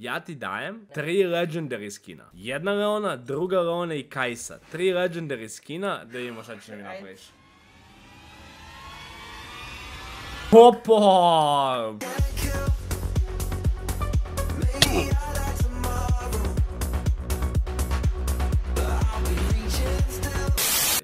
Ja ti dajem tri legendary skina. Jedna Leona, druga Leona i Kajsa. Tri legendary skina, da vidimo šta ćeš mi napraviš. Opa!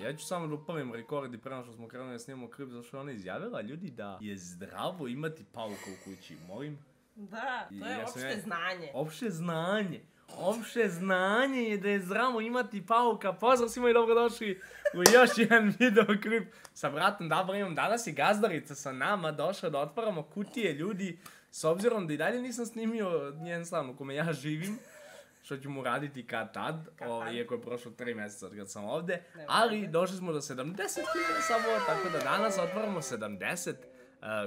Ja ću samo da upavim rekord i prema što smo krenuli da snimamo klip, zašto je ona izjavila ljudi da je zdravo imati pauka u kući, molim. Da, to je Ja opšte ja- znanje. Opšte znanje. Opšte znanje je da je zdravo imati pauka. Pozdrav svima i dobrodošli u još jedan videoklip sa bratom Dabrimom. Danas je gazdarica sa nama došla da otvaramo kutije ljudi. S obzirom da i dalje nisam snimio njen stan u kome ja živim. Što ću mu raditi kad tad, ovaj, iako je prošlo 3 mjeseca od kad sam ovde. Nema Ali došli smo do 70.000 sabova, tako da danas otvaramo 70 uh,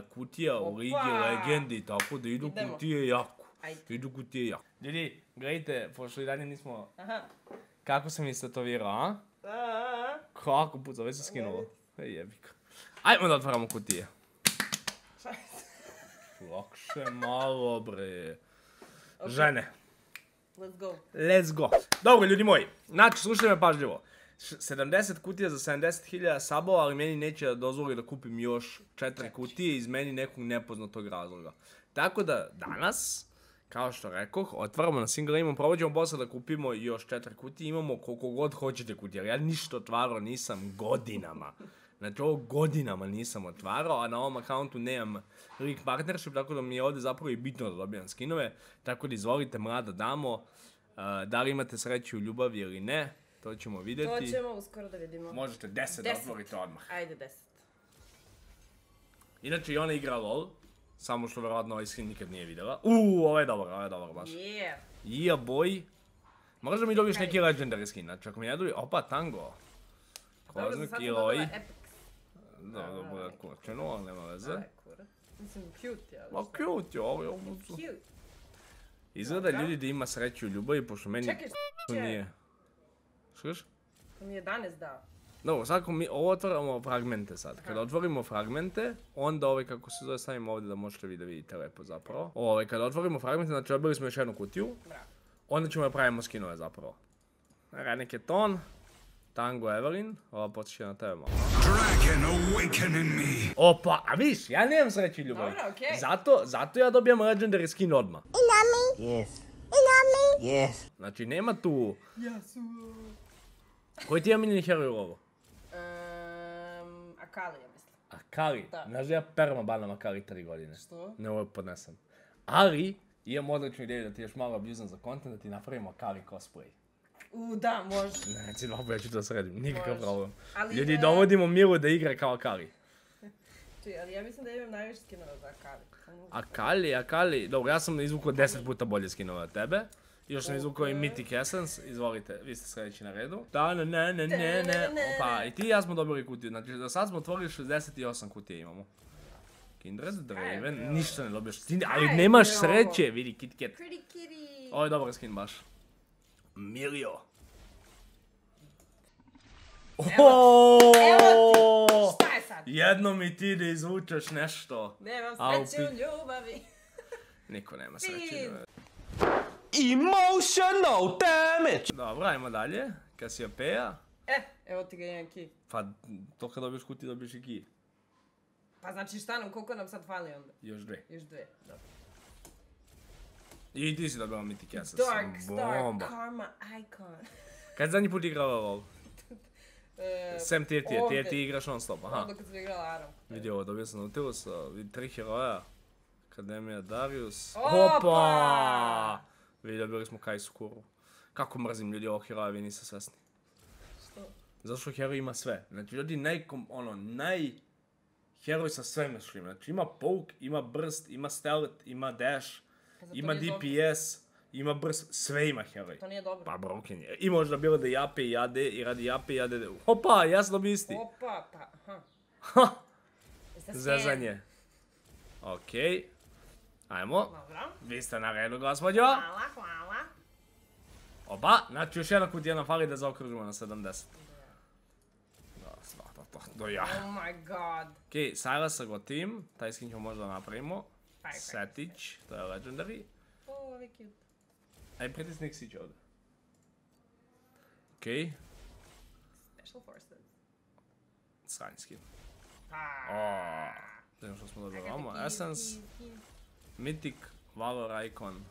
kutija u Ligi! Legendi, tako da idu Idemo. kutije jako. Ajde. Idu kutije jako. Ljudi, gledajte, pošto i dalje nismo... Aha. Kako sam istetovirao, a? A, Kako puca, već se skinulo. Ej, jebika. Ajmo da otvaramo kutije. Lakše malo, bre. Žene. Let's go. Let's go. Dobro, ljudi moji. Znači, slušajte me pažljivo. Š- 70 kutija za 70.000 sabova, ali meni neće da dozvoli da kupim još 4 kutije iz meni nekog nepoznatog razloga. Tako da, danas, kao što rekoh, otvaramo na single imamo, probat ćemo posle da kupimo još 4 kutije, imamo koliko god hoćete kutija. Ja ništa otvarao nisam godinama. Znači, ovo godinama nisam otvarao, a na ovom akauntu nemam League Partnership, tako da mi je ovdje zapravo i bitno da dobijam skinove. Tako da izvolite, mlada damo, da li imate sreću u ljubavi ili ne, to ćemo To vidjeti. ćemo uskoro da vidimo. Možete 10 da Deset. otvorite odmah. Ajde, deset. Inače, i ona igra LOL, samo što verovatno ovaj skin nikad nije vidjela. Uuu, ovo je dobar, ovo je dobar baš. Yeah. Ija boj. Možda mi dobiješ neki legendary skin, znači ako mi ne dobije, opa, tango. Kozmik sad i Loi. Da, dobro je kurčeno, ali nema veze. Mislim, cute je. Ma cute je ovo, je ovo. Cute. Izgleda ljudi da ima sreću u ljubavi, pošto meni Čekaj, to nije. Što kažeš? To mi je danas dao. Dobro, sad ako mi ovo otvaramo fragmente sad. Kada otvorimo fragmente, onda ovaj kako se zove stavimo ovdje da možete vi da vidite lepo zapravo. Ovaj, kada otvorimo fragmente, znači dobili smo još jednu kutiju. Bravo. Onda ćemo da pravimo skinove zapravo. Renek je ton. Tango Evelyn. Ova podsjeća na tebe malo. Dragon awaken in me. Opa, a viš, ja nemam sreće i ljubavi. Dobro, okej. Zato, zato ja dobijam legendary skin odmah. Yes. Yes. Znači, nema tu... Su... Koji ti je omiljeni heroj u ovo? Um, Akali, ja mislim. Akali. Da. Znaš da ja perma banam Akali 3 godine. Što? Ne, ovo podnesem. Ali, imam odličnu ideju da ti još malo abuzam za content, da ti napravimo Akali cosplay. U, da, može. Ne, reci dobro, ja ću to sredim, nikakav Može. problem. Ali, Ljudi, e, dovodimo Milu da igra kao Akali. Čuj, ali ja mislim da imam najviše skinova za Akali. Akali, Akali, dobro, ja sam izvukao 10 puta bolje skinova od tebe. Još sam izvukao i Mythic Essence, izvolite, vi ste sljedeći na redu. Da, ne, ne, ne, ne, ne, opa, i ti i ja smo dobili kutiju, znači do sad smo otvorili 68 kutije imamo. Kindred, Draven, ništa ne dobiješ, Ti- ali nemaš sreće, vidi Kit Kat. Pretty kitty. Ovo je dobar skin baš. Milio. Evo Šta je sad? Jednom i ti da izvučeš nešto. Nemam sreće u ljubavi. Niko nema sreće. Pin. Emotional damage. Dobro, ajmo dalje. Cassiopeia. E, evo ti ga jedan ki. Pa, to kad dobiješ kutiju, dobiješ i ki. Pa znači šta nam, koliko nam sad fali onda? Još dve. Još dve. Dobro. I ti si dobila Mythic Essence. Dark Star Bomba. Karma Icon. Kad je zadnji put igrala LOL? E, Sem ti je ti, igraš non stop, aha. Onda kad sam igrala Aram. Vidi ovo, dobio sam Nautilusa, vidi tri heroja. Akademija Darius. Opa! Opa! Vidi, dobili smo Kaisu Kuru. Kako mrzim ljudi ovog heroja, vi niste svesni. Što? Zato što heroj ima sve. Znači, ljudi najkom, ono, naj... Heroj sa svemišljima. Znači, ima poke, ima burst, ima stealth, ima dash, Pa ima. DPS, ima burst, sve ima heroj. To nije dobro. Pa broken je. I možda bilo da jape i jade i radi jape i jade. Opa, ja sam dobio isti. Opa, pa, aha. Ha, zezanje. Okej. Ajmo. Dobro. Vi ste na redu, gospođo. Hvala, hvala. Opa, znači još jedna kutija nam fali da zaokružimo na 70. Da, sva, to, to, do ja. Oh my god. Okej, Sylas sa Gotim, taj skin ćemo možda napravimo. Perfect. Setić, to je legendary. O, ovo je cute. Aj pritisni X ovdje. Okej, Special Forces. sranj skin. Ah. O, znam što smo dobili ovamo. Essence, Mythic, Valor Icon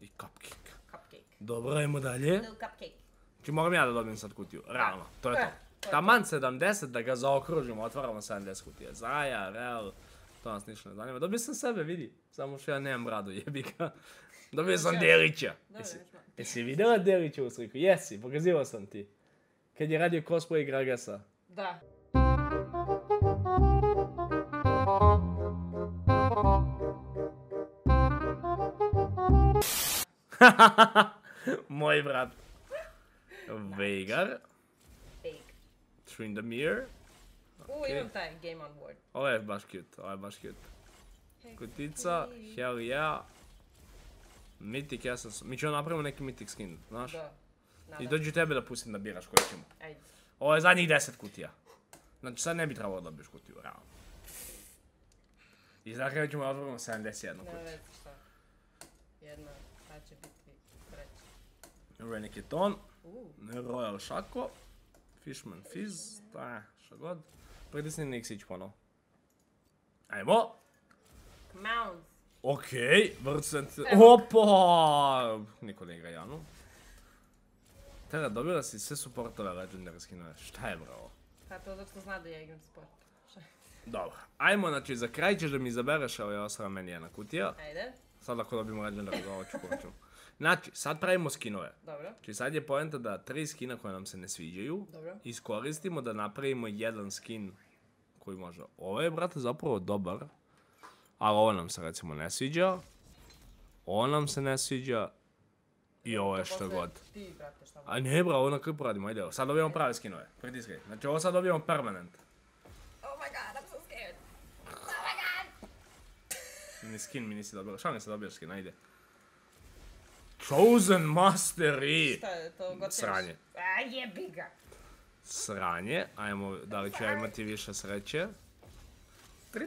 i Cupcake. Cupcake. Dobro, ajmo dalje. Little cupcake. Znači moram ja da dobijem sad kutiju, realno, to je to. Taman 70 da ga zaokružimo, otvaramo 70 kutije. Zaja, Real, to nas ništa ne zanima. Dobio sam sebe, vidi, samo što ja nemam bradu, jebi ga. Dobio sam. Delića. Jesi, jesi vidjela Delića u sliku? Jesi, pokazivao sam ti. Kad je radio cosplay Gragasa. Da. Moj brat. Veigar, Fake. Trindamir. U, imam taj Game on Board. Ovo je baš cute, ovo je baš cute. Kutica, hell yeah. Mythic, ja sam... Mi ćemo napravimo neki Mythic skin, znaš? Da. I Nadam. dođu tebe da pustim da biraš koju ćemo. Ajde. Ovo je zadnjih 10 kutija. Znači sad ne bi trebalo da dobiješ kutiju, realno. I za kraju ćemo da otvorimo 71 Nema kutiju. veze šta. Jedna, ta će biti U, Royal Shaco, Fishman Fizz, da, šta god. Pritisni Nixić ponovo. Ajmo! Mounds. Okej, Vrcent... Evo. Opa! Niko ne igra Janu. Tada, dobila si sve supportove legendary skinove. Šta je bro? Pa to zato što zna da ja igram sport. Dobro. Ajmo, znači, za kraj ćeš da mi izabereš, evo je ostala meni jedna kutija. Ajde. Sad ako dobijemo legendary, ovo ću kuću. Znači, sad pravimo skinove. Dobro. Znači, sad je poenta da tri skina koje nam se ne sviđaju, Dobro. iskoristimo da napravimo jedan skin koji može. Ovo je, brate, zapravo dobar, ali ovo nam se recimo ne sviđa, ovo nam se ne sviđa i ovo je što god. Ti, brate, šta A ne, bro, ovo na krpu radimo, ajde, sad dobijemo prave skinove, pritiskaj. Znači, ovo sad dobijemo permanent. Oh my god, I'm so scared. Oh my god. Ni skin mi nisi dobio, šta mi se dobio skin, ajde. Chosen Mastery! Šta je to? God Sranje. A jebi ga. Sranje, ajmo, da li ću ja imati više sreće. 3, 2,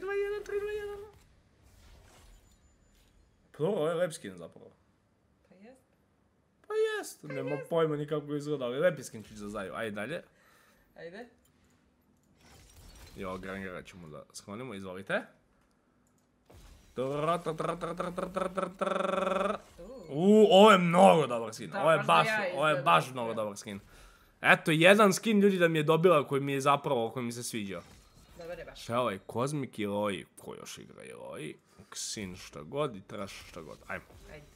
1, 3, 2, 1. Pa dobro, ovo je lep skin zapravo. Pa jest. Pa jest, nema pojma ni kako izgleda, ali lepi skinčić za zaju. Ajde dalje. Ajde. I ovo Grangera ćemo da sklonimo, izvolite. U, ovo je mnogo dobar skin. Ovo je baš ovo je baš mnogo dobar skin. Eto, jedan skin ljudi da mi je dobila koji mi je zapravo, koji mi se sviđa. Dobar je baš. Šta je ovaj, Kozmik i Roy, ko još igra i Roy, Xin šta god i Trash šta god. Ajmo. Ajde.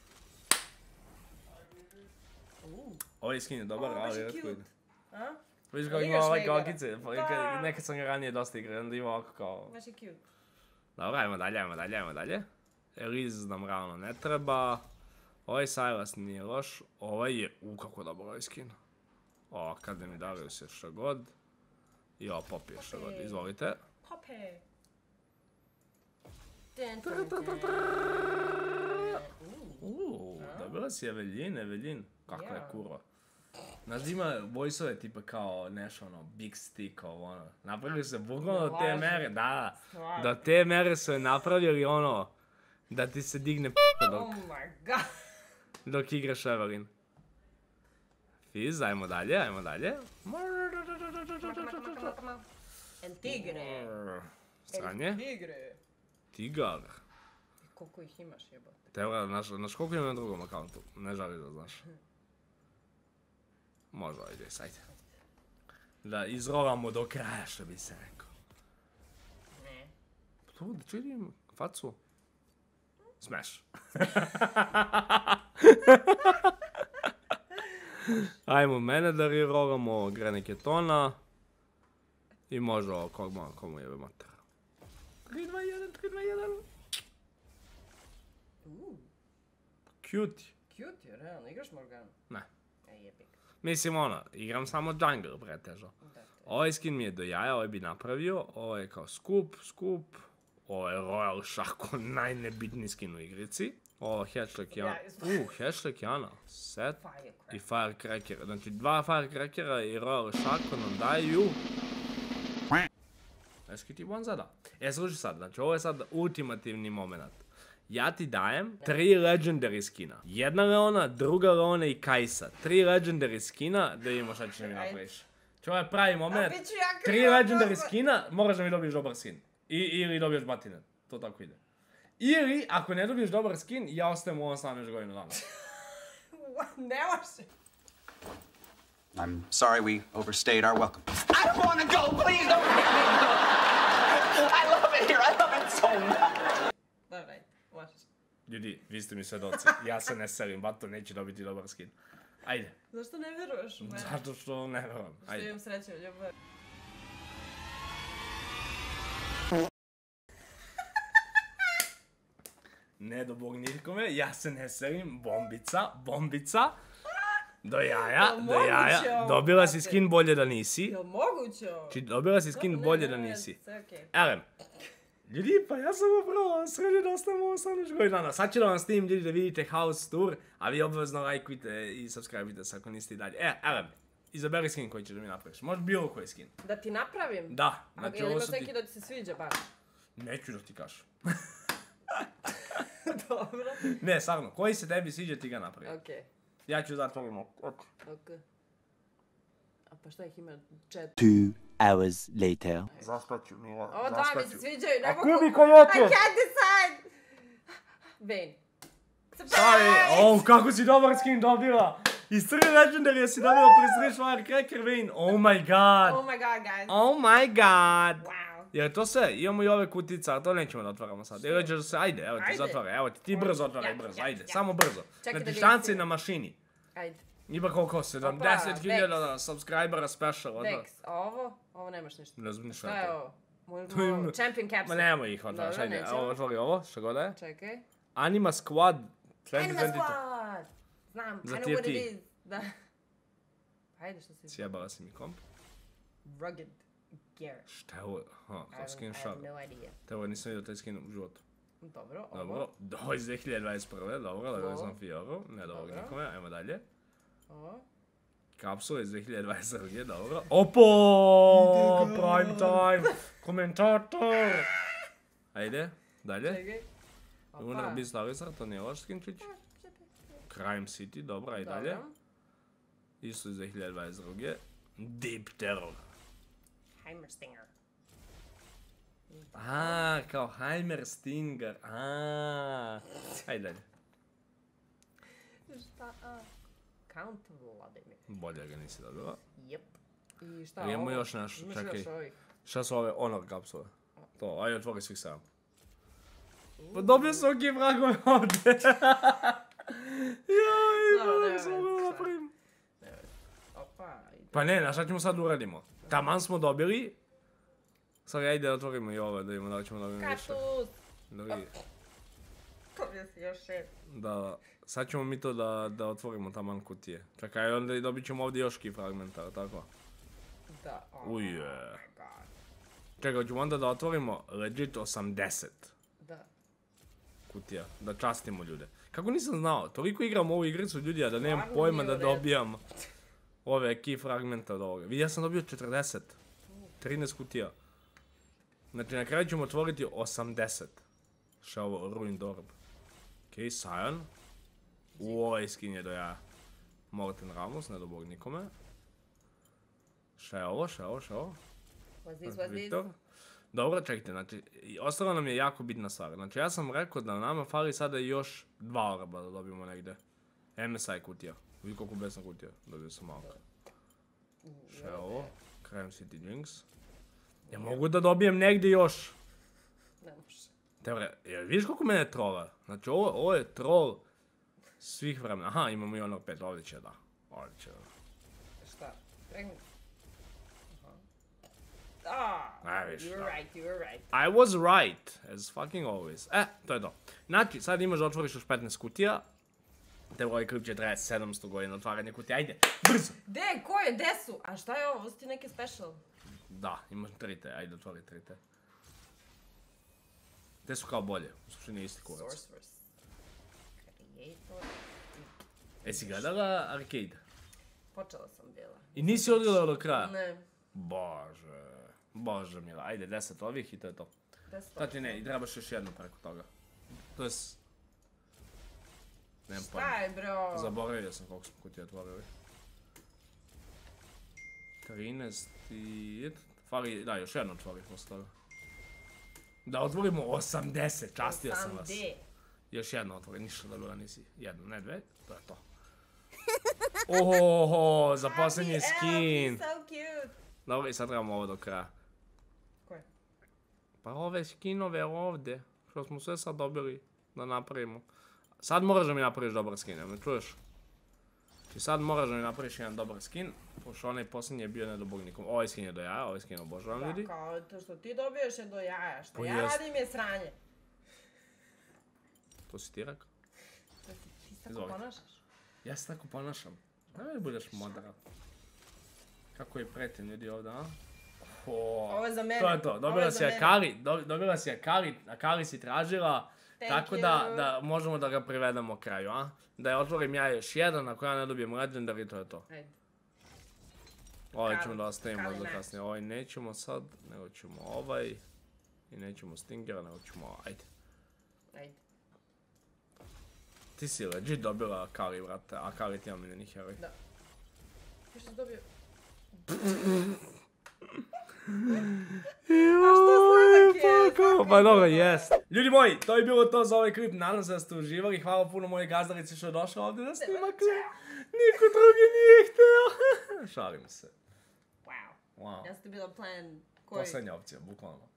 Ovaj skin je dobar, ali je je cute. A? Viš Ali ima ovaj Vegara? galkice, pa nekad sam ga ranije dosta igrao, onda ima ovako kao... Baš je cute. Dobro, ajmo dalje, ajmo dalje, ajmo dalje. Eliz nam realno ne treba. Ovaj Silas nije loš, ovaj je, u kako dobar ovaj skin. O, Academy Darius je šta god. I ovo Pop je šta god, izvolite. Pope. Uuu, dobila si Evelin, Evelin. Kakva je kurva. Znaš da ima vojsove tipa kao nešto ono, big stick, ovo ono. Napravili se bukvalno do te mere, da. Stvarno. Do te mere su je napravili ono, da ti se digne p*** dok, Oh my god. dok igraš Evelin. Fiz, ajmo dalje, ajmo dalje. El tigre. El tigre. Tigar. Koliko ih imaš jebote? Znaš, znaš koliko imam na drugom akauntu? Ne žali da znaš. Može, ajde, sajte. Da izrovamo do kraja, što bi se rekao. Ne. Tu, da čudim facu. Smash. Ajmo mene da rirolamo Graneketona. I može ovo kog ma, komu jebe mater. 3, 2, 1, 3, 2, 1. Uh, Cute. cute je, realno. Igraš Morganu? Ne. Mislim ono, igram samo jungle pretežno. Ovaj skin mi je do jaja, ovaj bi napravio, ovo je kao skup, skup, ovo je Royal Shaco, najnebitniji skin u igrici. Ovo Hatchlick Jana, uh, Hatchlick Jana, set Firecracker. i Firecracker, znači dva Firecrackera i Royal Shaco nam daju... SKT1 zada. E, slušaj sad, znači ovo je sad ultimativni moment. Ja ti dajem tri legendary skina. Jedna Leona, druga Leona i Kajsa. Tri legendary skina, da vidimo šta ćeš mi napraviš. Je pravi moment. Tri legendary skina, moraš da mi dobiješ dobar skin. I, ili dobiješ batine. To tako ide. Ili, ako ne dobiješ dobar skin, ja ostajem u ovom stanu još godinu dana. ne može. I'm sorry we overstayed our welcome. I don't want to go. Please don't make me go. I love it here. I love it so much. Ljudi, vi ste mi svedoci. Ja se ne selim, Bato neće dobiti dobar skin. Ajde. Zašto ne veruješ u mene? Zato što ne verujem. Što Ajde. imam sreće u ljubavi. Ne do bog nikome, ja se ne selim. Bombica, bombica. Do jaja, Jel do jaja. Dobila si skin bolje da nisi. Jel moguće ovo? Či dobila si skin bolje ne, da nisi. Sve okej. Ljudi, pa ja sam upravo sredio da ostajem u 18 godina. Sad ću da vam snimim ljudi da vidite house tour, a vi obvezno lajkujte i subscribeite se ako niste i dalje. E, Elem, izaberi skin koji ćeš da mi napraviš. Može bilo koji skin. Da ti napravim? Da, A, znači ili ovo baš su ti... neki da ti se sviđa baš? Neću da ti kažem. Dobro. Ne, stvarno, koji se tebi sviđa ti ga napravi. Okej. Ja ću zatvorim oči. Ok. A pa šta ih ima čet? Hours later. Zaspaću, Mila, Ovo dva mi se sviđaju, ne A mogu... kubi kojote! I can't decide! Vayne. Stari, oh, kako si dobar skin dobila! Iz tri legendarija si dobila Presreš Firecracker Vane. Oh my god! Oh my god, guys. Oh my god! Wow. Jer to sve, imamo i ove kutice, ali to nećemo da otvaramo sad. Ili ćeš se, ajde, evo ti Ajde. zatvaraj, evo ti, ti brzo otvaraj, Ja, brzo, ja, ajde, ja. samo brzo. Čekaj da Znači vidim štanci svi. na mašini. Ajde. Ima koliko, 70.000 subscribera special. Dex, a ovo? Ovo nemaš ništa. Ne znam ni šta Šta je ovo? Moj, To ima- moj champion Ma capsule. nemoj ih otvaraš, Dobro, ajde, ovo otvori ovo, što god je. Čekaj. Anima Squad Anima 2022. Squad! Znam, Za I know what it is. Da. Ajde, što si... Sjebala si mi komp. Rugged Garrett. Šta je ovo? Ha, I kao skin I shot. have no idea. Te ovo nisam vidio taj skin u životu. Dobro, ovo. Dobro, do iz 2021. Dobro, da Ovo. sam Fioru, ne Dobro. nikome, ajmo dalje. Ovo. Kapsula iz 2022. Dobro. Opo! Prime time! Komentator! Ajde, dalje. Čekaj. Lunar Opa. Beast Larisa, to nije loš skinčić. Crime City, dobro, ajde dalje. Dobro. Isto iz 2022. Deep Terror. Heimerstinger. A, kao Heimer Stinger. A, ajde dalje. Šta? A? Count Vladimir. Bolje ga nisi dobila. Jep. I šta imamo ovo? još nešto, Imaš čekaj. još ovih? Šta su ove honor kapsule? To, ajde otvori svih sedam. Pa dobio sam ok vragove ovdje. Jaj, sam veze, ovo napravim. Pa ne, na šta ćemo sad uradimo? Taman smo dobili. Sad ajde da otvorimo i ove, da vidimo da li ćemo dobiti više. Kaktus. Da, vidi- Dobio si još šest. da, sad ćemo mi to da, da otvorimo taman kutije. Čekaj, onda i dobit ćemo ovdje još ki fragmenta, tako? Da. Oh Uje. my god. Čekaj, ćemo onda da otvorimo legit 80 Da. kutija, da častimo ljude. Kako nisam znao, toliko igram ovu igricu ljudi, a da nemam pojma da dobijam ove key fragmenta od ovoga. Vidi, ja sam dobio 40. 13 kutija. Znači, na kraju ćemo otvoriti 80. Šta je ovo? Ruined Orb. Okej, Sion. U, ovaj skin je do ja. Morten Ramos, ne do bog nikome. Šta je ovo, šta je ovo, šta je ovo? Viktor. Dobro, čekajte, znači, i ostala nam je jako bitna stvar. Znači, ja sam rekao da nama fali sada još dva orba da dobijemo negdje. MSI kutija. Vidi koliko besna kutija, dobio sam malo. Šta je ovo? Crime City Drinks. Ja mogu da dobijem negdje još. Ne može. Teore, jel vidiš koliko mene trola? Znači, ovo, ovo je troll svih vremena. Aha, imamo i ono pet, ovdje će da. Ovdje će da. Šta? Pregnant. Ah, you were right, you were right. I was right, as fucking always. E, to je to. Znači, sad imaš da otvoriš još 15 kutija. Te ovaj klip će trajati 700 godina otvaranje kutija. Ajde, brzo! De, ko je, de su? A šta je ovo? Ovo su ti neki special? Da, imaš tri te, ajde otvori tri te. Te su kao bolje, u suštini isti kurac. Sorceress. Jesi gledala Arcade? Počela sam bila. I nisi odgledala do kraja? Ne. Bože, bože mila, ajde 10 ovih i to je to. De su Znači ne, i trebaš još jednu preko toga. To je... s- Nemam Šta pojma. je, bro? Zaboravio sam koliko smo kutija otvorili. 13 i... Fali, da, još jedno otvori posle toga. Da otvorimo 80, častio sam vas. 8D. Još jedno otvori, ništa dobro nisi. Jedno, ne dve, to je to. Oho, za posljednji skin. so cute. Dobro, i sad trebamo ovo do kraja. Koje? Pa ove skinove ovdje, što smo sve sad dobili da napravimo. Sad moraš da mi napraviš dobar skin, jel me čuješ? Ti sad moraš da mi napraviš jedan dobar skin, pošto onaj posljednji je bio nedobog nikom. Ovaj skin je do jaja, ovaj skin obožavam Da, ljudi. kao to što ti dobiješ je do jaja. Što ja radim je sranje. To si ti rekao? To ti, ti se tako ponašaš. Ja se tako ponašam. Nemoj budeš moderat. Kako je pretim ljudi ovdje, a? Ovo je za mene. To je to, dobila je si. Akari, do- dobila si Akari, Akari si tražila, Thank tako da, you. da možemo da ga privedemo kraju, a? Da je otvorim ja još jedan, ako ja ne dobijem legendary, to je to. Ajde. Ovaj ćemo da ostavimo za kasnije, ovaj nećemo sad, nego ćemo ovaj. I nećemo Stingera, nego ćemo ovaj. Ajde. Ajde. Ti si legit dobila Akari, brate, Akari ti je omiljeni heroj. Da. Ti što si dobio? Pa dobro, jest. Ljudi moji, to je bilo to za ovaj klip. Nadam se da ste uživali. Hvala puno moje gazdarici što je došla ovdje da snima klip. Niko drugi nije htio. Šalim se. Wow. Wow. Ja ti bila plan koji... Poslednja opcija, bukvalno.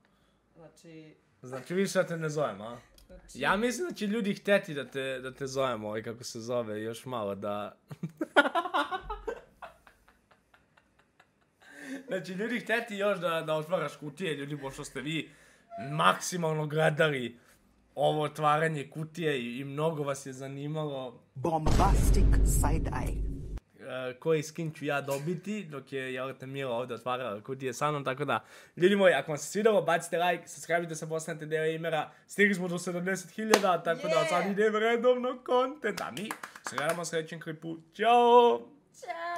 Znači... Znači više da te ne zovem, a? Znači Ja mislim da će ljudi hteti da te, da te zovem ovaj kako se zove, još malo da... znači ljudi hteti još da, da otvaraš kutije, ljudi, pošto ste vi maksimalno gledali ovo otvaranje kutije i, i mnogo vas je zanimalo bombastic side eye. E, koji skin ću ja dobiti, dok je Jeleta Mila ovdje otvarala kutije sa mnom, tako da, ljudi moji, ako vam se svidalo, bacite like, subscribe se, postanete deo imera, stigli smo do 70.000, tako da od sad Yeah! ide redovno content, a mi se gledamo u sljedećem klipu, ćao! Ćao!